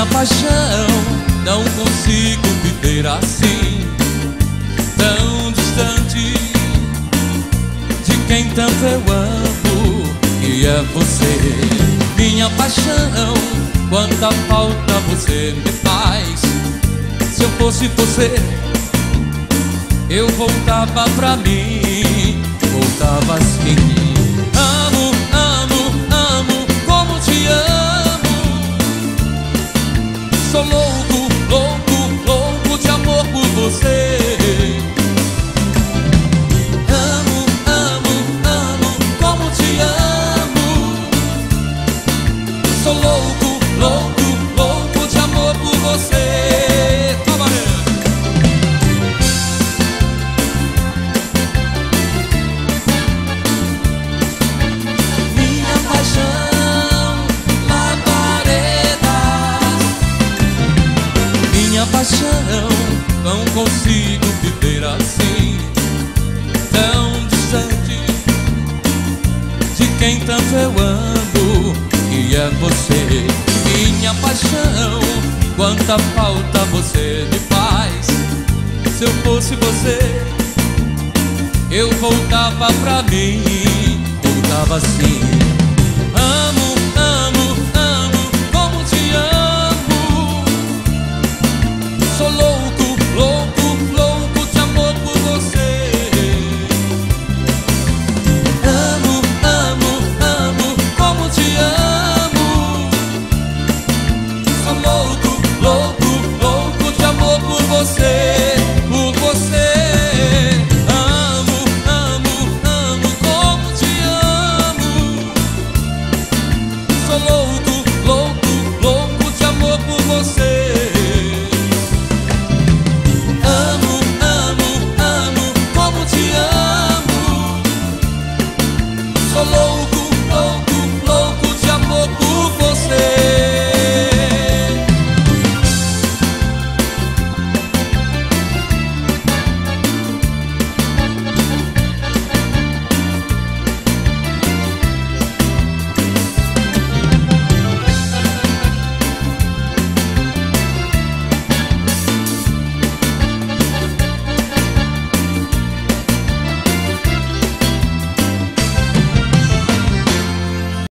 minha paixão. Não consigo viver assim, tão distante de quem tanto eu amo. E é você, minha paixão. Quanta falta você me faz. Se eu fosse você, eu voltava pra mim, voltava assim. Paixão Não consigo viver assim. Tão distante De quem tanto eu amo E é você Minha paixão. Quanta falta você me faz. Se eu fosse você Eu voltava pra mim Voltava assim